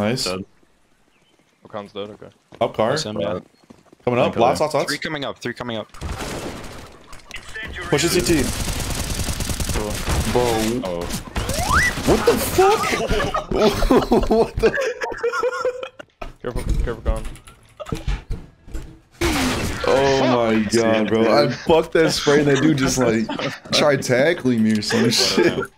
Nice. Dead. Okan's dead. Okay. Up car. Nice, uh. Coming up. Lots, lots, lots. Three coming up. Three coming up. Push his CT. Bro. Oh. What the fuck? what the? Careful, careful, Con. Oh my god, bro. I fucked that spray and that dude just like tried tackling me or some shit.